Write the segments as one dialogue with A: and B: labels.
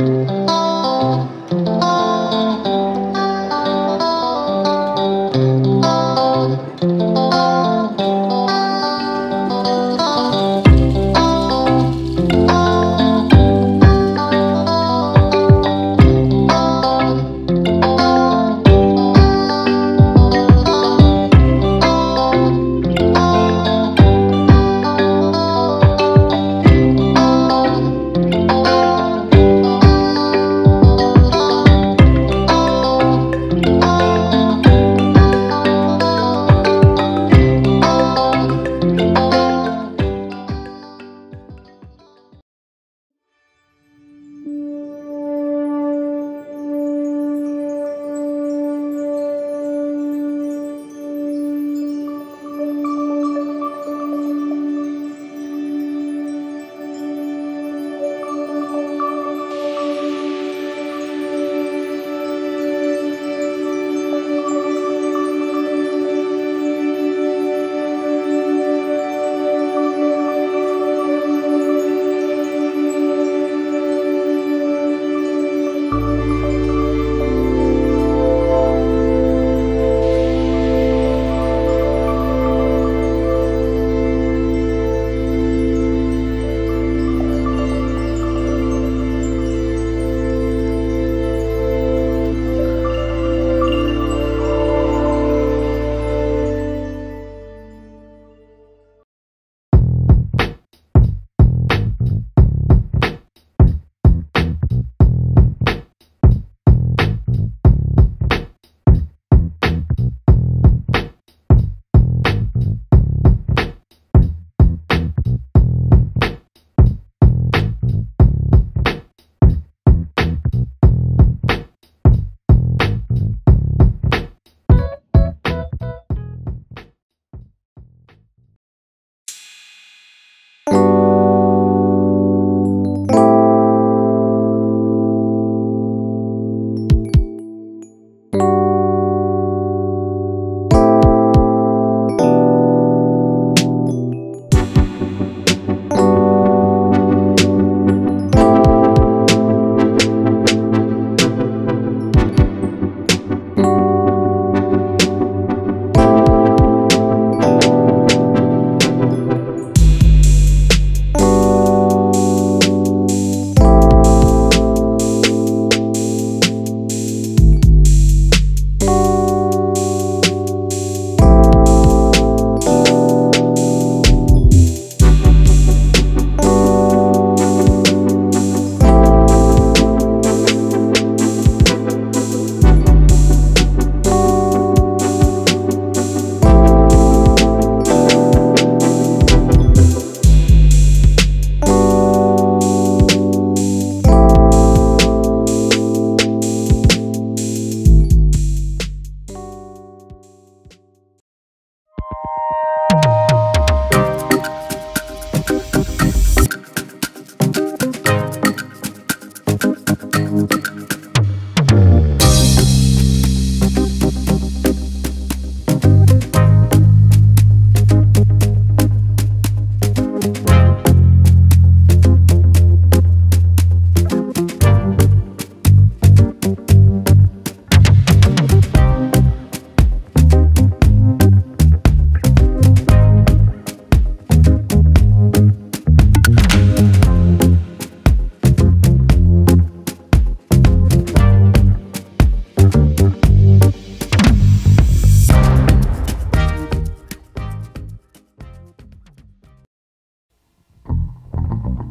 A: Thank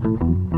A: Mm-hmm.